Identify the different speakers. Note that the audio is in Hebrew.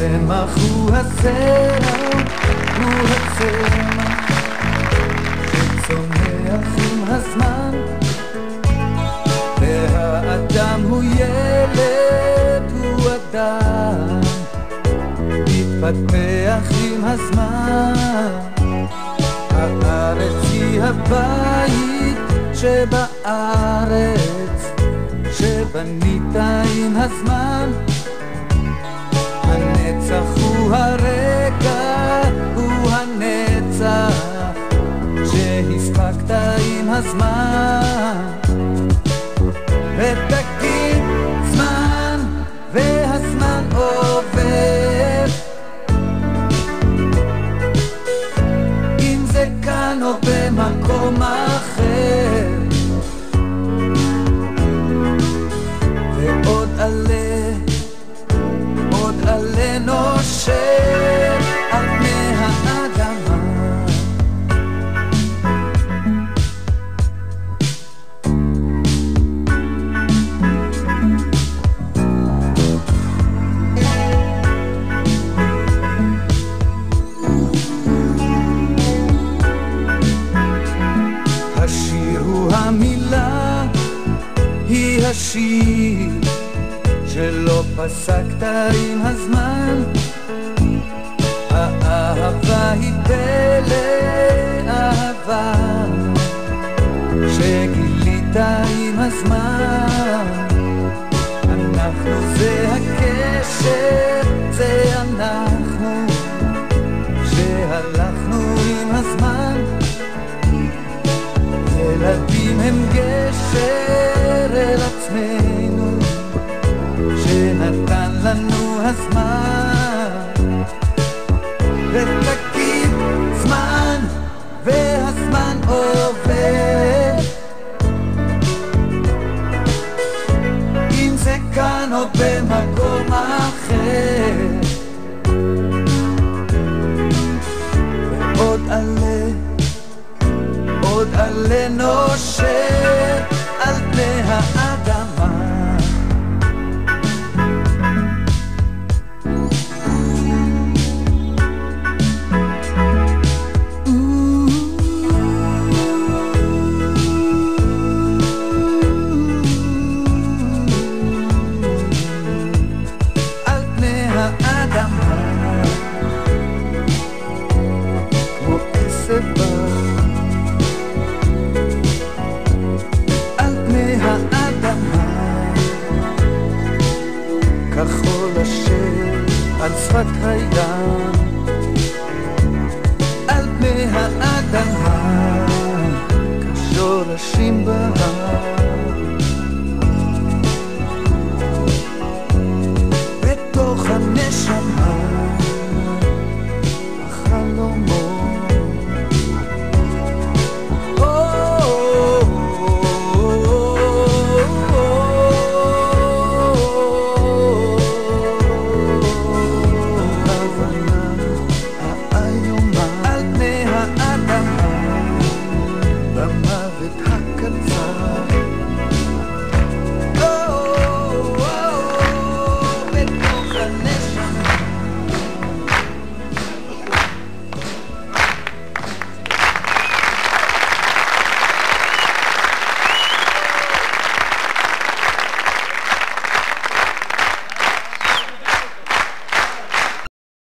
Speaker 1: הצמח הוא הזרע, הוא הצמח שצומח עם הזמן והאדם הוא ילד, הוא אדם מתפתח עם הזמן הארץ היא הבית שבארץ שבנית עם הזמן הנצח השיר שלא פסקת עם הזמן. האהבה היא פלא אהבה שגילית עם הזמן. אנחנו זה הקשר, כחול אשר על שפת הים על פני האדמה כשורשים